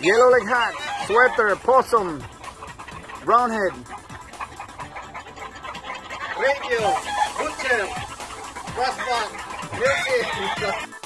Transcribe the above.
Yellow leg hat, sweater, possum, brown head. Radio, Butcher, Crossback, Milky.